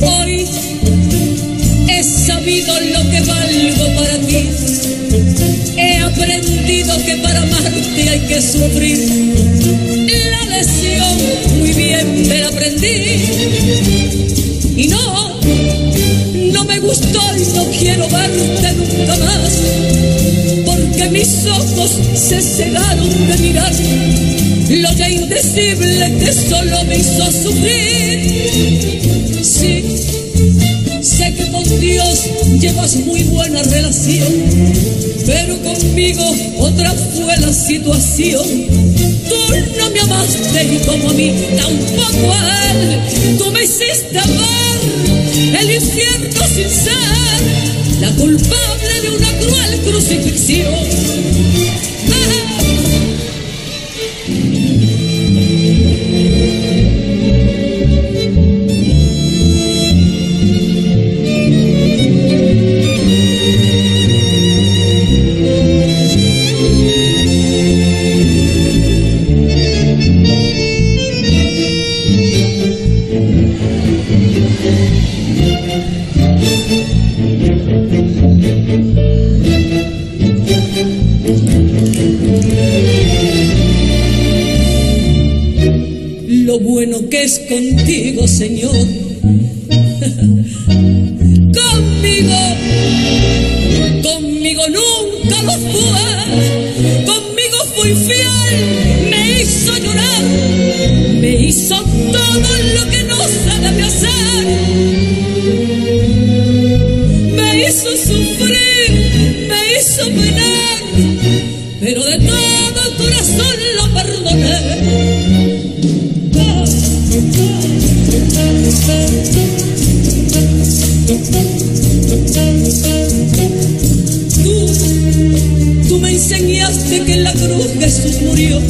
Hoy he sabido lo que valgo para ti. He aprendido que para amarte hay que sufrir. La lesión muy bien me la aprendí. Y no, no me gustó y no quiero verte nunca más. Porque mis ojos se cegaron de mirar lo ya indecible que solo me hizo sufrir. Sí, sé que con Dios llevas muy buena relación, pero conmigo otra fue la situación. Tú no me amaste y como a mí tampoco a él, tú me hiciste amar el infierno sin ser la culpable de una cruel crucifixión. Contigo, Señor. conmigo, conmigo nunca lo fue. Conmigo fui fiel, me hizo llorar, me hizo todo lo que no sabe hacer. Me hizo sufrir, me hizo penar, pero de todo corazón enseñaste que la cruz Jesús murió,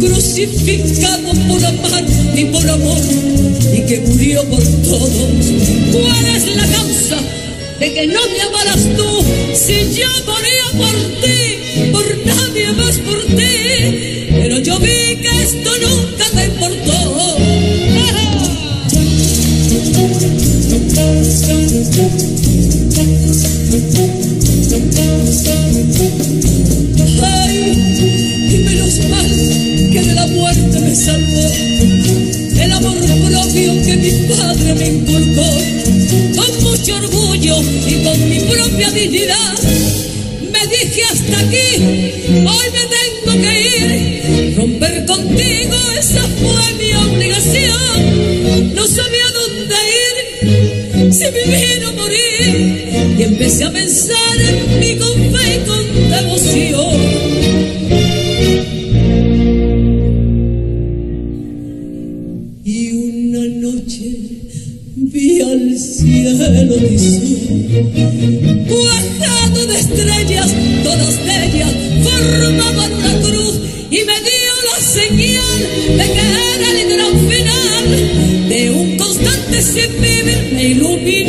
crucificado por amar y por amor, y que murió por todos. ¿Cuál es la causa de que no me amaras tú si yo moría por ti, por nadie más por ti? Pero yo vi que esto nunca te importó. El amor propio que mi padre me inculcó. Con mucho orgullo y con mi propia dignidad me dije hasta aquí, hoy me tengo que ir. Romper contigo, esa fue mi obligación. No sabía dónde ir, si vivir o morir. Y empecé a pensar en y una noche vi al cielo disol cuajado de estrellas, todas ellas formaban una cruz y me dio la señal de que era el gran final de un constante sin vivir me iluminó.